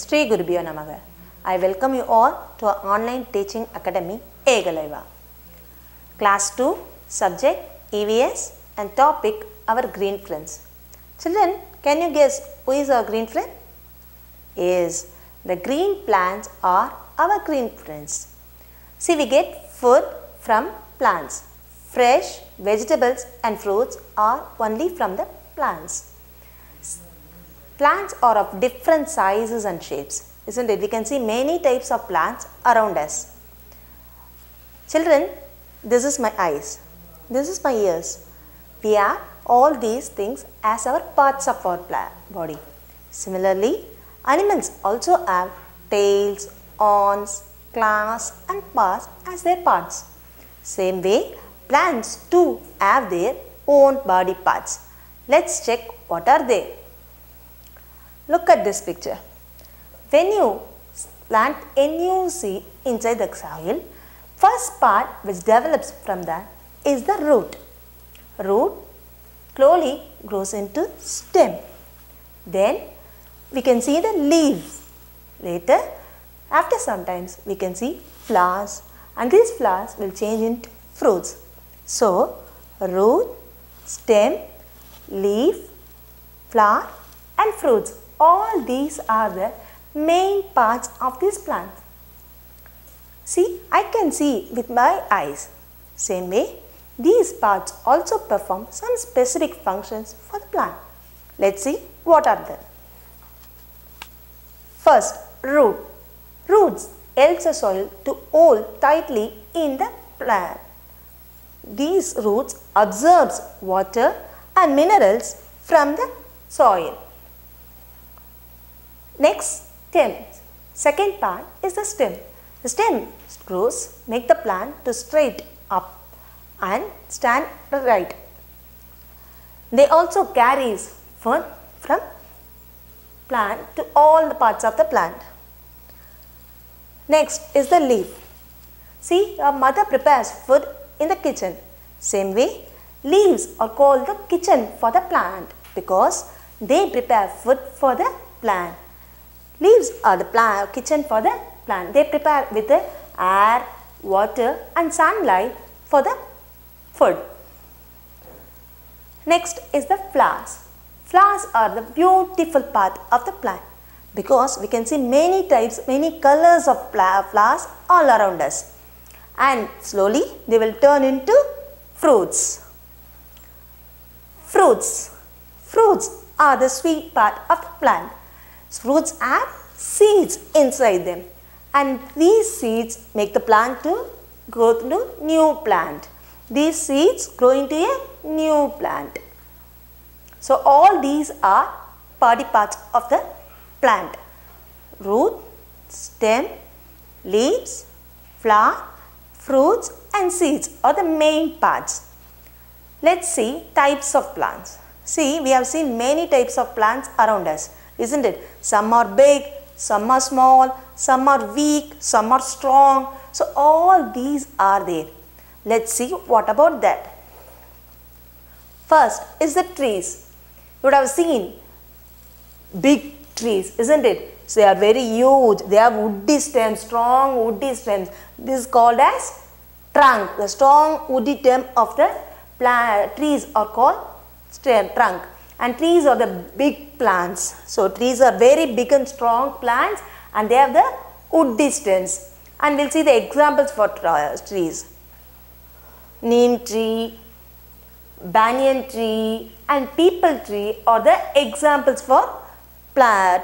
Sri Gurubhyo Namaha. I welcome you all to our online teaching academy Ekalaiva. Class 2, subject EVS and topic our green friends. Children, can you guess who is our green friend? Yes, the green plants are our green friends. See, we get food from plants. Fresh vegetables and fruits are only from the plants. Plants are of different sizes and shapes, isn't it? We can see many types of plants around us. Children, this is my eyes, this is my ears. We have all these things as our parts of our body. Similarly, animals also have tails, horns, claws, and paws as their parts. Same way, plants too have their own body parts. Let's check what are they. Look at this picture. When you plant a new seed inside the soil, first part which develops from that is the root. Root slowly grows into stem. Then we can see the leaves. Later, after some times, we can see flowers and these flowers will change into fruits. So, root, stem, leaf, flower and fruits. All these are the main parts of this plant. See, I can see with my eyes. Same way, these parts also perform some specific functions for the plant. Let's see what are they. First, root. Roots helps the soil to hold tightly in the plant. These roots absorbs water and minerals from the soil. Next, stem. Second part is the stem. The stem grows make the plant to straight up and stand right. They also carries food from plant to all the parts of the plant. Next is the leaf. See, a mother prepares food in the kitchen. Same way, leaves are called the kitchen for the plant because they prepare food for the plant. Leaves are the plant, kitchen for the plant. They prepare with the air, water and sunlight for the food. Next is the flowers. Flowers are the beautiful part of the plant because we can see many types, many colors of flowers all around us. And slowly they will turn into fruits. Fruits. Fruits are the sweet part of the plant. Fruits have seeds inside them and these seeds make the plant to grow into new plant. These seeds grow into a new plant. So all these are body parts of the plant. Root, stem, leaves, flower, fruits and seeds are the main parts. Let's see types of plants. See, we have seen many types of plants around us, isn't it? Some are big, some are small, some are weak, some are strong. So all these are there. Let's see what about that. First is the trees. You would have seen big trees, isn't it? So they are very huge. They have woody stems, strong woody stems. This is called as trunk. The strong woody stem of the trees are called stem, trunk. And trees are the big plants. So trees are very big and strong plants and they have the wood distance And we'll see the examples for uh, trees. Neem tree, banyan tree and peepal tree are the examples for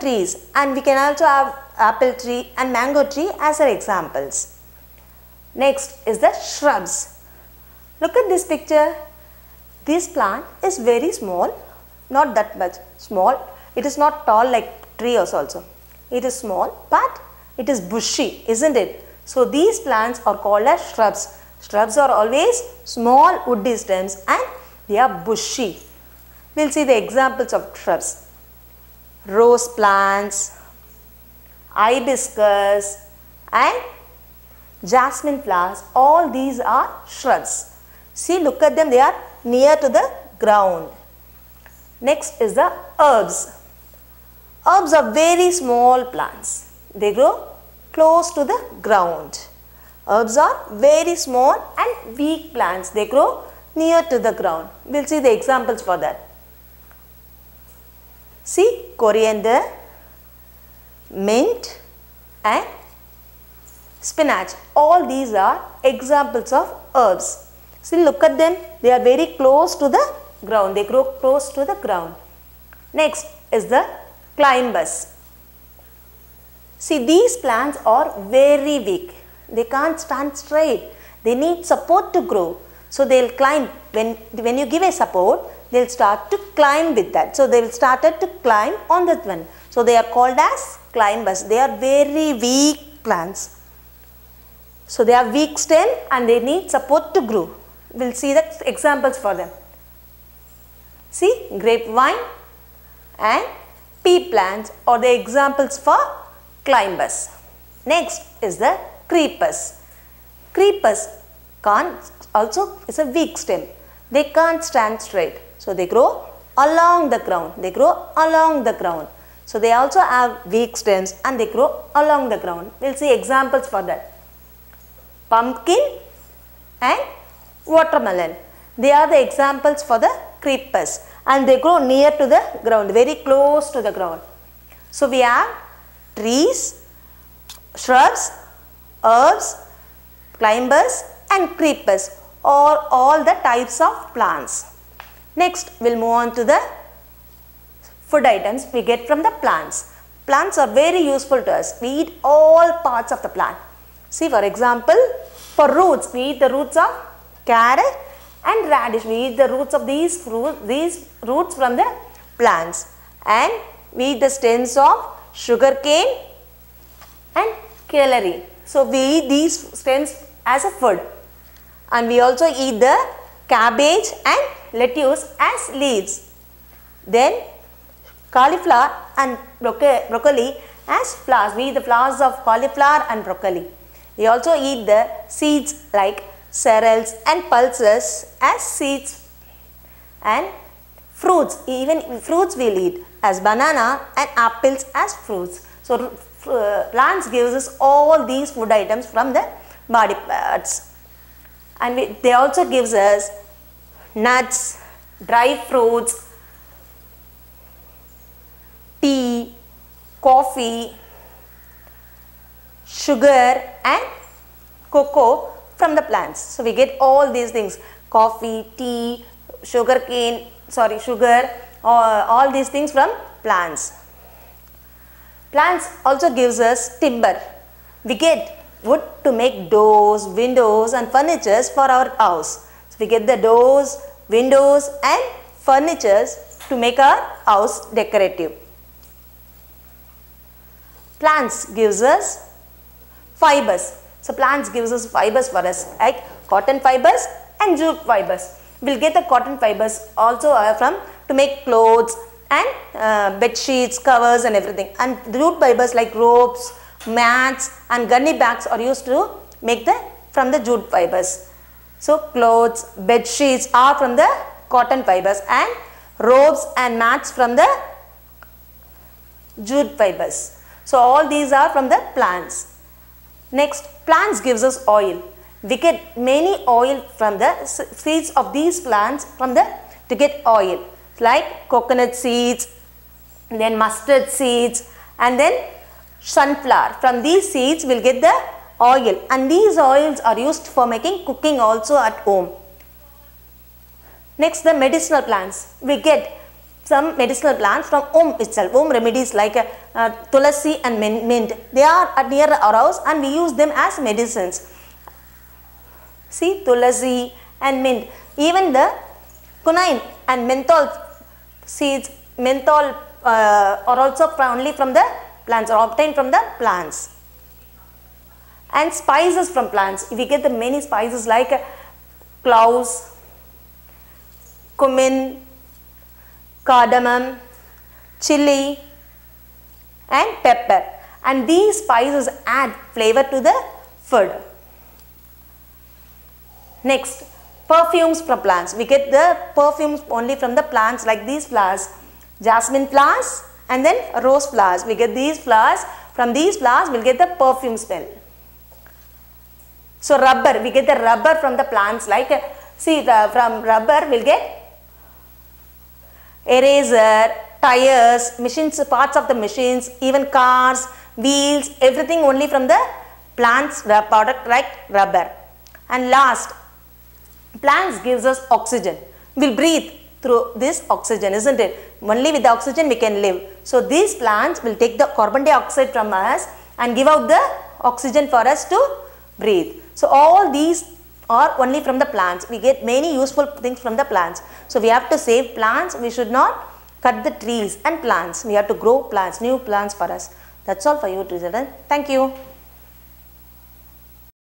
trees and we can also have apple tree and mango tree as our examples. Next is the shrubs. Look at this picture. This plant is very small, not that much small. It is not tall like trees also. It is small but it is bushy, isn't it? So these plants are called as shrubs. Shrubs are always small woody stems and they are bushy. We will see the examples of shrubs. Rose plants, hibiscus and jasmine flowers. All these are shrubs. See look at them they are near to the ground. Next is the herbs. Herbs are very small plants. They grow close to the ground. Herbs are very small and weak plants. They grow near to the ground. We will see the examples for that. See coriander, mint and spinach. All these are examples of herbs. See look at them. They are very close to the ground. They grow close to the ground. Next is the climbers. See these plants are very weak. They can't stand straight. They need support to grow. So they will climb. When, when you give a support, they will start to climb with that. So they will start to climb on that one. So they are called as climbers. They are very weak plants. So they are weak stem and they need support to grow. We will see the examples for them. See grapevine and pea plants are the examples for climbers. Next is the creepers. Creepers can't also is a weak stem. They can't stand straight. So they grow along the ground. They grow along the ground. So they also have weak stems and they grow along the ground. We'll see examples for that. Pumpkin and watermelon. They are the examples for the creepers and they grow near to the ground, very close to the ground. So we have trees, shrubs, herbs, climbers and creepers or all the types of plants. Next we'll move on to the food items we get from the plants. Plants are very useful to us. We eat all parts of the plant. See for example, for roots, we eat the roots of carrot and radish. We eat the roots of these these roots from the plants. And we eat the stems of sugar cane and celery. So we eat these stems as a food. And we also eat the cabbage and lettuce as leaves. Then cauliflower and broccoli as flowers. We eat the flowers of cauliflower and broccoli. We also eat the seeds like cereals and pulses as seeds and fruits. Even fruits we eat as banana and apples as fruits. So uh, plants gives us all these food items from the body parts. And we, they also gives us nuts, dry fruits, tea, coffee, sugar and cocoa from the plants. So we get all these things coffee, tea, sugar cane, sorry sugar, uh, all these things from plants. Plants also gives us timber. We get wood to make doors, windows and furnitures for our house. So we get the doors, windows and furnitures to make our house decorative. Plants gives us fibers. So plants gives us fibers for us like cotton fibers and jute fibers. We'll get the cotton fibers also from to make clothes and uh, bed sheets, covers and everything. And jute fibers like ropes, mats and gunny bags are used to make the from the jute fibers. So clothes, bed sheets are from the cotton fibers and ropes and mats from the jute fibers. So all these are from the plants. Next, plants gives us oil. We get many oil from the seeds of these plants from the to get oil like coconut seeds, then mustard seeds and then sunflower. From these seeds we will get the oil and these oils are used for making cooking also at home. Next the medicinal plants. We get some medicinal plants from home itself, home remedies like uh, uh, tulasi and mint. They are near our house and we use them as medicines. See tulasi and mint. Even the quinine and menthol seeds, menthol uh, are also only from the plants or obtained from the plants. And spices from plants. We get the many spices like cloves, cumin, cardamom, chili and pepper. And these spices add flavor to the food. Next, perfumes from plants. We get the perfumes only from the plants like these flowers. Jasmine flowers and then rose flowers. We get these flowers. From these flowers, we'll get the perfume smell. So rubber, we get the rubber from the plants like, see the, from rubber we'll get eraser, tires, machines, parts of the machines, even cars, wheels, everything only from the plants product like rubber. And last, plants gives us oxygen. We'll breathe through this oxygen, isn't it? Only with the oxygen we can live. So these plants will take the carbon dioxide from us and give out the oxygen for us to breathe. So all these are only from the plants. We get many useful things from the plants. So we have to save plants. We should not cut the trees and plants. We have to grow plants, new plants for us. That's all for you children. Thank you.